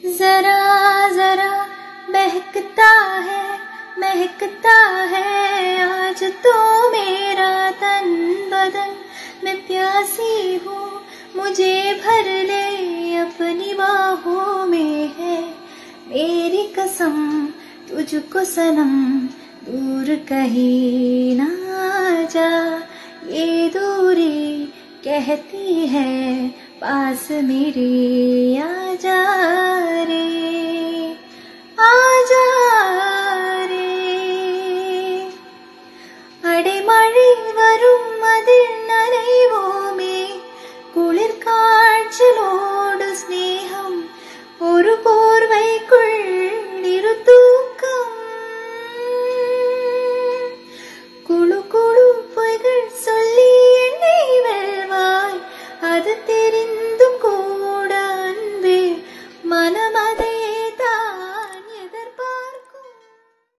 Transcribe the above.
जरा जरा बहकता है, महकता है। आज तो मेरा तन बदन, मैं प्यासी हूँ, मुझे भर ले अपनी बाहों में है। मेरी कसम, तुझको सनम, दूर कहीं ना जा। ये दूरी कहती है, पास मेरी आ जा। பாய்ச்சலோடு ஸ்நேகம் ஒரு போர்வைக்குள் இரு தூக்கம் குழு குழு பொய்கள் சொல்லி என்னை வெல்வாய் அது தெரியும்